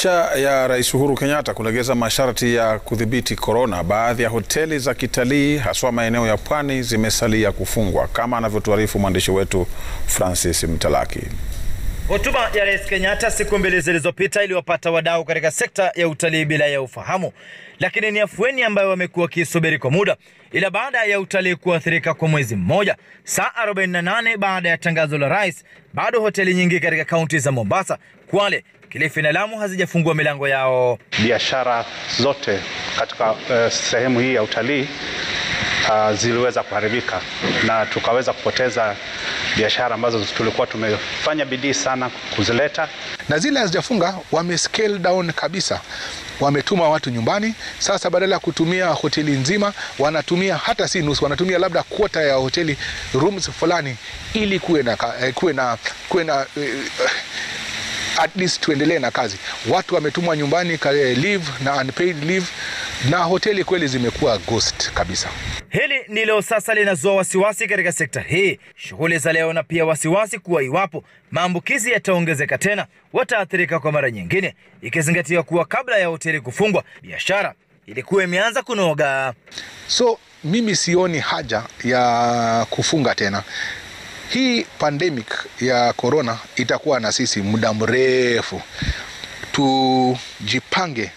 Licha ya Rais Uhuru Kenyatta kulegeza masharti ya kudhibiti korona, baadhi ya hoteli za kitalii haswa maeneo ya pwani zimesalia kufungwa, kama anavyotuarifu mwandishi wetu Francis Mtalaki. Hotuba ya Rais Kenyatta siku mbili zilizopita iliwapata wadau katika sekta ya utalii bila ya ufahamu, lakini ni afueni ambayo wamekuwa wakisubiri kwa muda. Ila baada ya utalii kuathirika kwa mwezi mmoja, saa 48 baada ya tangazo la rais, bado hoteli nyingi katika kaunti za Mombasa, Kwale, Kilifi na Lamu hazijafungua milango yao. Biashara zote katika uh, sehemu hii ya utalii uh, ziliweza kuharibika na tukaweza kupoteza biashara ambazo tulikuwa tumefanya bidii sana kuzileta, na zile hazijafunga wame scale down kabisa, wametuma watu nyumbani. Sasa badala ya kutumia hoteli nzima, wanatumia hata si nusu, wanatumia labda kwota ya hoteli rooms fulani, ili kuwe na kuwe na kuwe na at least tuendelee na kazi. Watu wametumwa nyumbani leave na unpaid leave, na hoteli kweli zimekuwa ghost kabisa. Hili ndilo sasa linazua wasiwasi katika sekta hii, shughuli za leo, na pia wasiwasi kuwa iwapo maambukizi yataongezeka tena, wataathirika kwa mara nyingine, ikizingatia kuwa kabla ya hoteli kufungwa biashara ilikuwa imeanza kunoga. So mimi sioni haja ya kufunga tena. Hii pandemic ya corona itakuwa na sisi muda mrefu, tujipange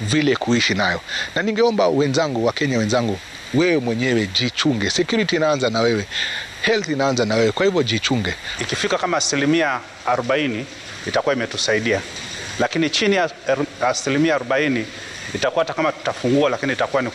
vile kuishi nayo, na ningeomba wenzangu wa Kenya wenzangu, wewe mwenyewe jichunge. Security inaanza na wewe, health inaanza na wewe, kwa hivyo jichunge. Ikifika kama asilimia 40 itakuwa imetusaidia, lakini chini ya asilimia 40 itakuwa hata kama tutafungua, lakini itakuwa ni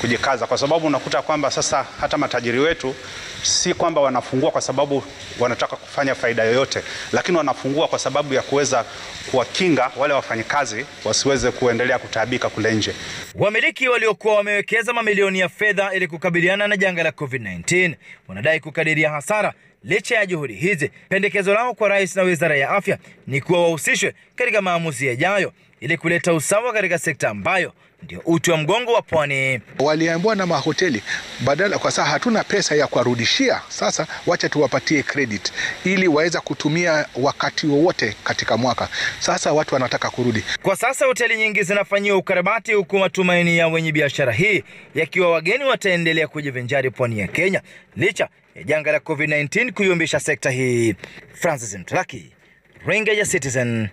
kujikaza, kwa sababu unakuta kwamba sasa hata matajiri wetu si kwamba wanafungua kwa sababu wanataka kufanya faida yoyote, lakini wanafungua kwa sababu ya kuweza kuwakinga wale wafanyikazi wasiweze kuendelea kutaabika kule nje. Wamiliki waliokuwa wamewekeza mamilioni ya fedha ili kukabiliana na janga la COVID-19 wanadai kukadiria hasara. Licha ya juhudi hizi, pendekezo lao kwa rais na wizara ya afya ni kuwa wahusishwe katika maamuzi yajayo ili kuleta usawa katika sekta ambayo ndio uti wa mgongo wa pwani. Waliambiwa na mahoteli badala, kwa sasa hatuna pesa ya kuwarudishia, sasa wacha tuwapatie credit ili waweza kutumia wakati wowote katika mwaka. Sasa watu wanataka kurudi. Kwa sasa hoteli nyingi zinafanyiwa ukarabati, huku matumaini ya wenye biashara hii yakiwa wageni wataendelea kujivinjari pwani ya Kenya licha ya janga la COVID-19 kuyumbisha sekta hii. Francis Mtalaki, Ringa ya Citizen.